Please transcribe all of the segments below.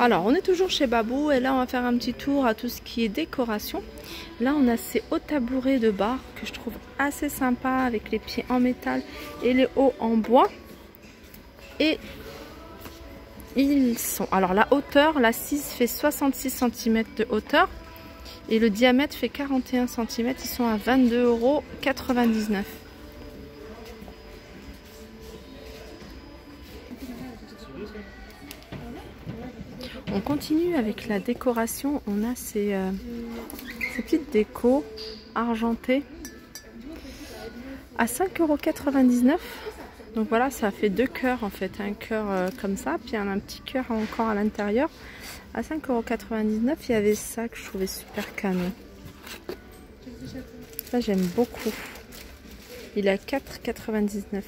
Alors, on est toujours chez Babou et là, on va faire un petit tour à tout ce qui est décoration. Là, on a ces hauts tabourets de bar que je trouve assez sympa avec les pieds en métal et les hauts en bois. Et ils sont... Alors, la hauteur, la 6 fait 66 cm de hauteur et le diamètre fait 41 cm. Ils sont à 22,99 euros. On continue avec la décoration. On a ces, euh, petites décos argentées à 5,99€. Donc voilà, ça fait deux cœurs en fait. Un cœur euh, comme ça, puis un, petit cœur encore à l'intérieur. À 5,99€, il y avait ça que je trouvais super canon. Ça, j'aime beaucoup. Il est à 4,99€.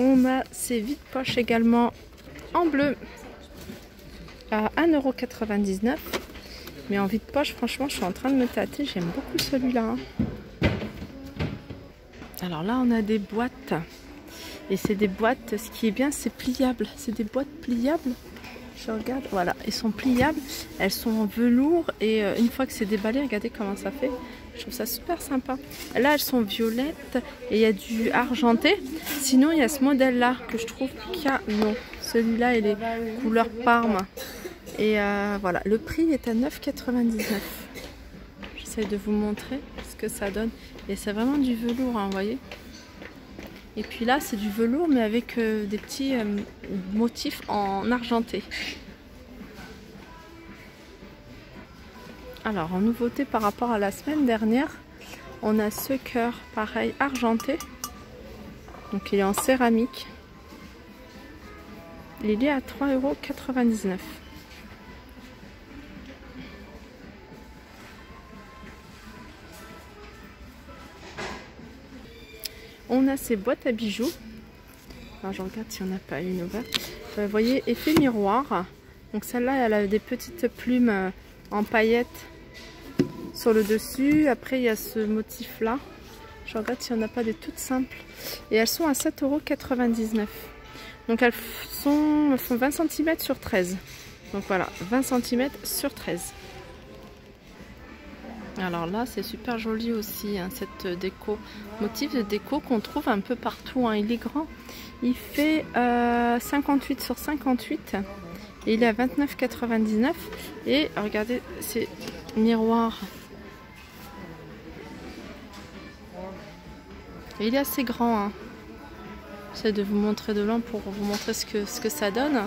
On a ces vides poches également en bleu à 1,99€. Mais en vide poche, franchement, je suis en train de me tâter. J'aime beaucoup celui-là. Hein. Alors là, on a des boîtes. Et c'est des boîtes, ce qui est bien, c'est pliable. C'est des boîtes pliables. Je regarde, voilà, elles sont pliables. Elles sont en velours. Et euh, une fois que c'est déballé, regardez comment ça fait. Je trouve ça super sympa. Là, elles sont violettes et il y a du argenté. Sinon, il y a ce modèle-là que je trouve canon. Celui-là, il est couleur parme. Et euh, voilà, le prix est à 9,99. J'essaie de vous montrer ce que ça donne. Et c'est vraiment du velours, hein, vous voyez. Et puis là, c'est du velours, mais avec euh, des petits euh, motifs en argenté. Alors, en nouveauté par rapport à la semaine dernière, on a ce cœur, pareil, argenté. Donc, il est en céramique. Il est à 3,99€. On a ces boîtes à bijoux. Alors, je regarde s'il n'y en a pas une ouverte. Euh, vous voyez, effet miroir. Donc celle-là, elle a des petites plumes euh, en paillettes sur le dessus. Après, il y a ce motif-là. Je regarde s'il n'y en a pas des toutes simples. Et elles sont à 7,99€. Donc elles sont, font 20 cm sur 13. Donc voilà, 20 cm sur 13. Alors là, c'est super joli aussi, hein, cette déco. Motif de déco qu'on trouve un peu partout. Hein. Il est grand. Il fait 58 euh, sur 58. Et il est à 29,99. Et regardez, ces miroirs il est assez grand. Hein. J'essaie de vous montrer de loin pour vous montrer ce que, ce que ça donne.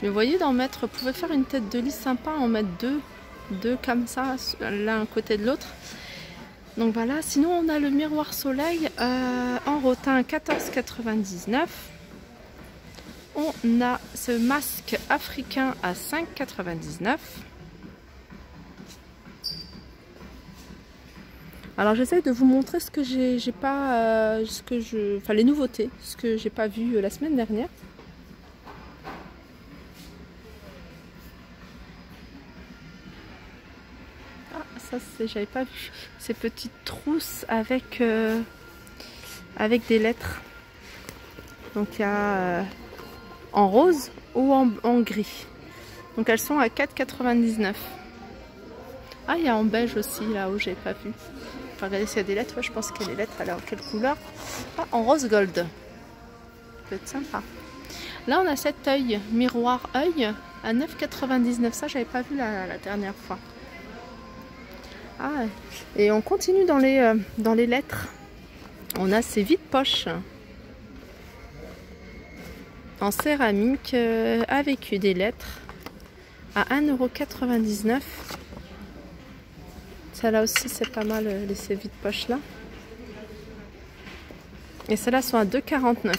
Mais vous voyez, d'en mettre, vous pouvez faire une tête de lit sympa, en mettre deux, deux comme ça, l'un côté de l'autre. Donc voilà, sinon on a le miroir soleil euh, en rotin 14,99. On a ce masque africain à 5,99. Alors j'essaie de vous montrer ce que j'ai pas, euh, ce que je, enfin les nouveautés, ce que j'ai pas vu euh, la semaine dernière. Ah ça c'est, j'avais pas vu ces petites trousses avec euh, avec des lettres. Donc il y a en rose ou en, en gris. Donc elles sont à 4,99. Ah, il y a en beige aussi, là où j'ai pas vu. Enfin, regarder s'il y a des lettres. je pense qu'il y a des lettres. Alors, quelle couleur? Ah, en rose gold. Ça peut être sympa. Là, on a cet œil, miroir œil, à 9,99. Ça, j'avais pas vu la, dernière fois. Ah, et on continue dans les, euh, dans les lettres. On a ces vides poches en céramique euh, avec des lettres à 1,99€. Celle-là aussi, c'est pas mal, euh, les sévies de poche là. Et celles-là sont à 2,49.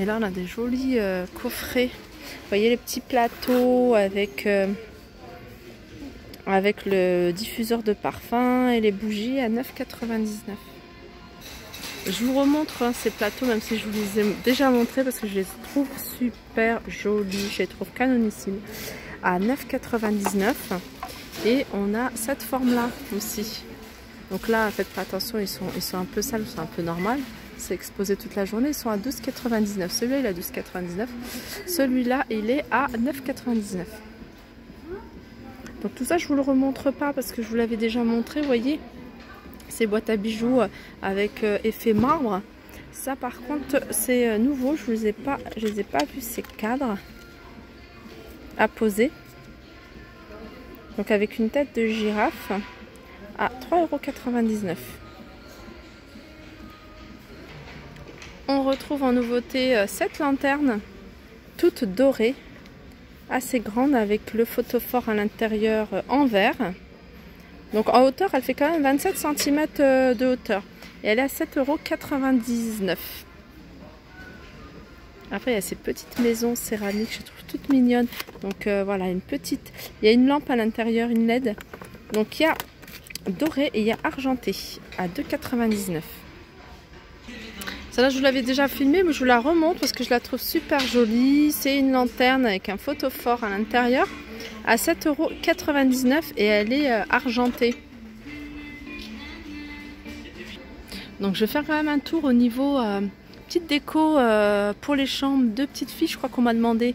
Et là, on a des jolis euh, coffrets. Vous voyez les petits plateaux avec, euh, avec le diffuseur de parfum et les bougies à 9,99. Je vous remontre hein, ces plateaux, même si je vous les ai déjà montrés, parce que je les trouve super jolis. Je les trouve canonissimes. À 9,99. Et on a cette forme-là aussi. Donc là, faites pas attention, ils sont, ils sont un peu sales, sont un peu normales. C'est exposé toute la journée, ils sont à 12,99. Celui-là, il est à 12,99. Celui-là, il est à 9,99. Donc tout ça, je vous le remontre pas parce que je vous l'avais déjà montré, vous voyez Ces boîtes à bijoux avec euh, effet marbre. Ça, par contre, c'est euh, nouveau. Je ne les ai pas, je ai pas vus ces cadres à poser. Donc avec une tête de girafe à 3,99€. On retrouve en nouveauté euh, cette lanterne, toute dorée, assez grande avec le photophore à l'intérieur euh, en verre. Donc en hauteur, elle fait quand même 27 cm euh, de hauteur. Et elle est à 7,99€. Après, il y a ces petites maisons céramiques, je trouve toutes mignonnes. Donc voilà, une petite. Il y a une lampe à l'intérieur, une LED. Donc il y a doré et il y a argenté à 2,99. Celle-là, je vous l'avais déjà filmée, mais je vous la remonte parce que je la trouve super jolie. C'est une lanterne avec un photophore à l'intérieur à 7,99€ et elle est euh, argentée. Donc je vais faire quand même un tour au niveau euh, petite déco euh, pour les chambres, deux petites filles, je crois qu'on m'a demandé.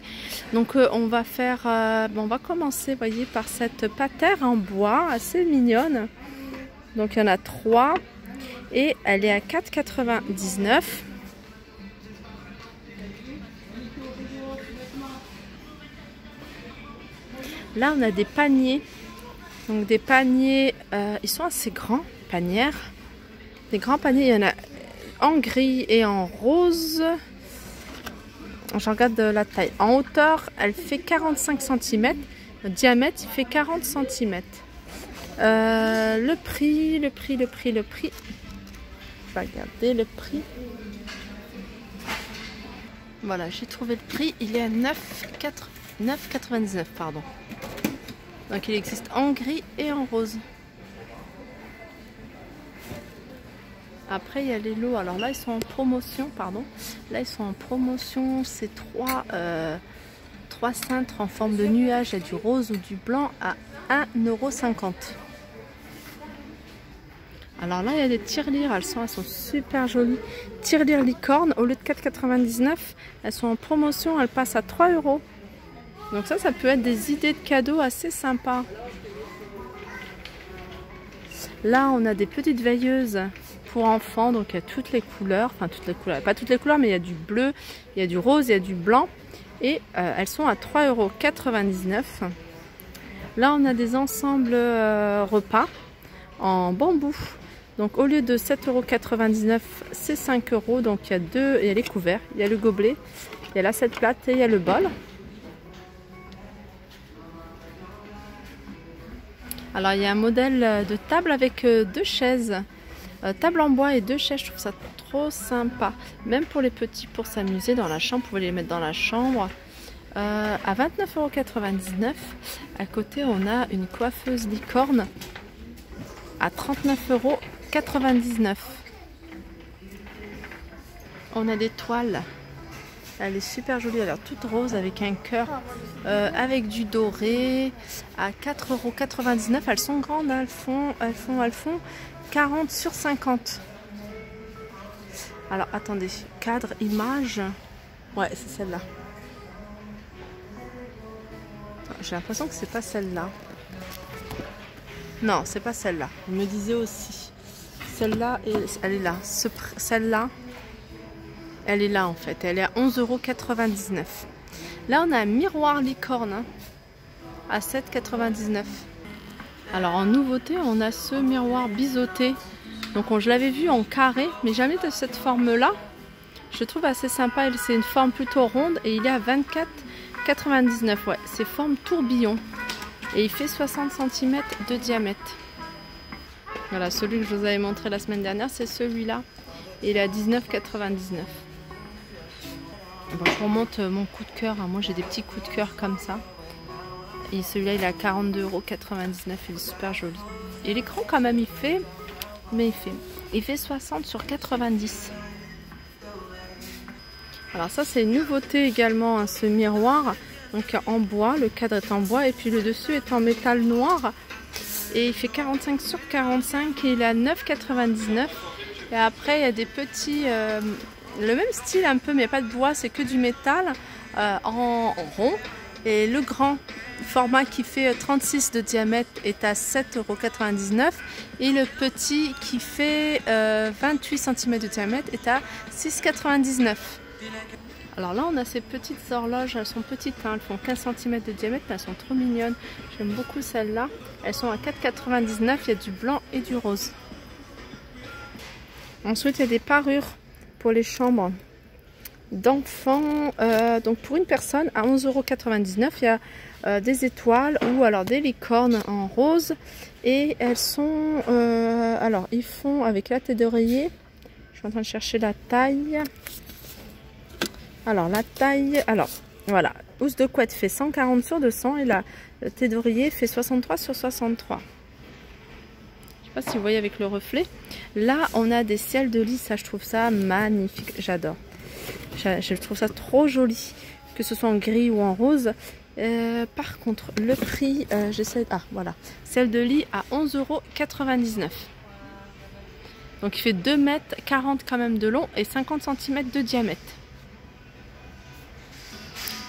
Donc on va faire, on va commencer, voyez, par cette patère en bois assez mignonne. Donc il y en a trois et elle est à 4,99. Là, on a des paniers. Donc des paniers, euh, ils sont assez grands, panières. Des grands paniers, il y en a en gris et en rose. Je regarde la taille. En hauteur, elle fait 45 cm. Le diamètre, il fait 40 cm. Euh, le prix, le prix, le prix, le prix. Je vais regarder le prix. Voilà, j'ai trouvé le prix. Il est à 9,99 pardon. Donc il existe en gris et en rose. Après, il y a les lots. Alors là, ils sont en promotion, pardon. Là, ils sont en promotion. C'est trois, euh, trois cintres en forme de nuage. Il y a du rose ou du blanc à 1,50€. Alors là, il y a des tirelires, elles sont, elles sont super jolies. Tirelires licorne, au lieu de 4,99, elles sont en promotion, elles passent à 3 euros. Donc ça, ça peut être des idées de cadeaux assez sympas. Là, on a des petites veilleuses pour enfants, donc il y a toutes les couleurs, enfin toutes les couleurs, pas toutes les couleurs, mais il y a du bleu, il y a du rose, il y a du blanc. Et euh, elles sont à 3,99 euros. Là, on a des ensembles euh, repas en bambou. Donc au lieu de 7,99€, c'est 5 euros. Donc il y a deux, il y a les couverts, il y a le gobelet, il y a l'assiette plate et il y a le bol. Alors il y a un modèle de table avec euh, deux chaises. Euh, table en bois et deux chaises, je trouve ça trop sympa. Même pour les petits, pour s'amuser dans la chambre, vous pouvez les mettre dans la chambre. Euh, à 29,99€. À côté, on a une coiffeuse licorne à 39,99€. On a des toiles. Elle est super jolie, elle a toute rose avec un cœur, euh, avec du doré à 4,99€. Elles sont grandes, elles, font, elles, font, elles font 40 sur 50. Alors attendez, cadre, image. Ouais, c'est celle-là. J'ai l'impression que c'est pas celle-là. Non, c'est pas celle-là. Je me disais aussi. Celle-là, elle est là. Celle-là, elle est là en fait. Elle est à 11,99€. Là, on a un miroir licorne hein, à 7,99€. Alors en nouveauté, on a ce miroir biseauté. Donc je l'avais vu en carré, mais jamais de cette forme-là. Je trouve assez sympa. C'est une forme plutôt ronde et il est à 24 99, ouais, c'est forme tourbillon. Et il fait 60 cm de diamètre. Voilà, celui que je vous avais montré la semaine dernière, c'est celui-là. Il est à 19,99. Bon, je remonte mon coup de cœur. Moi, j'ai des petits coups de cœur comme ça. Et celui-là, il est à 42,99€. Il est super joli. Et l'écran, quand même, il fait... Mais il fait... Il fait 60 sur 90. Alors ça c'est une nouveauté également, hein, ce miroir. Donc en bois, le cadre est en bois et puis le dessus est en métal noir. Et il fait 45 sur 45 et il est à 9,99. Et après, il y a des petits... Euh, le même style un peu, mais il n'y a pas de bois, c'est que du métal euh, en rond. Et le grand format qui fait 36 de diamètre est à 7,99€ et le petit qui fait 28 euh, cm de diamètre est à 6,99€. Alors là on a ces petites horloges, elles sont petites, hein. elles font 15 cm de diamètre, mais elles sont trop mignonnes. J'aime beaucoup celles-là. Elles sont à 4,99€, il y a du blanc et du rose. Ensuite il y a des parures pour les chambres d'enfants. Euh, donc pour une personne à 11,99€, il y a euh, des étoiles ou alors des licornes en rose. Et elles sont... Euh, alors ils font avec la tête d'oreiller. Je suis en train de chercher la taille. Alors la taille... Alors voilà. Housse de couette fait 140 sur 200 et la tête d'oreiller fait 63 sur 63 Je sais pas si vous voyez avec le reflet. Là, on a des ciels de lit. Ça, je trouve ça magnifique. J'adore. Je trouve ça trop joli, que ce soit en gris ou en rose. Euh, par contre, le prix, euh, j'essaie... Ah, voilà. Celle de lit à 11,99€. Donc il fait 2 mètres 40 quand même de long et 50 cm de diamètre.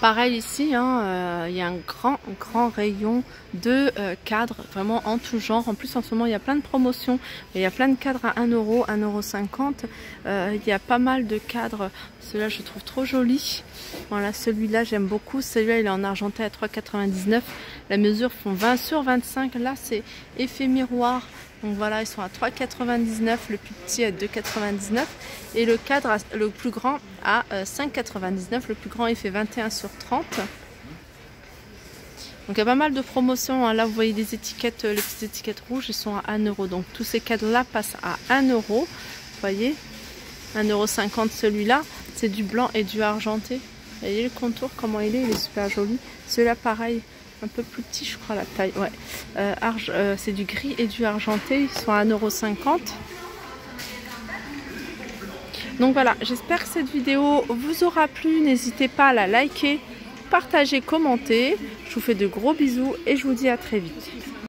Pareil ici, hein, euh, il y a un grand, grand rayon de euh, cadres, vraiment en tout genre. En plus, en ce moment, il y a plein de promotions. Il y a plein de cadres à 1€, 1,50€. Euh, il y a pas mal de cadres. Celui-là, je trouve trop joli. Voilà, celui-là, j'aime beaucoup. Celui-là, il est en argenté à 3,99. La mesure font 20 sur 25. Là, c'est effet miroir. Donc voilà, ils sont à 3,99, le plus petit à 2,99 et le cadre, le plus grand à 5,99. Euh, le plus grand il fait 21 sur 30. Donc il y a pas mal de promotions. Hein. Là vous voyez des étiquettes, euh, les petites étiquettes rouges, ils sont à 1 euro. Donc tous ces cadres là passent à 1 euro. Vous voyez 1,50€ celui-là. C'est du blanc et du argenté. Vous voyez le contour, comment il est, il est super joli. Celui-là pareil, un peu plus petit je crois la taille. Ouais. Euh, euh, c'est du gris et du argenté. Ils sont à 1,50€ donc voilà j'espère que cette vidéo vous aura plu. N'hésitez pas à la liker partager commenter. Je vous fais de gros bisous et je vous dis à très vite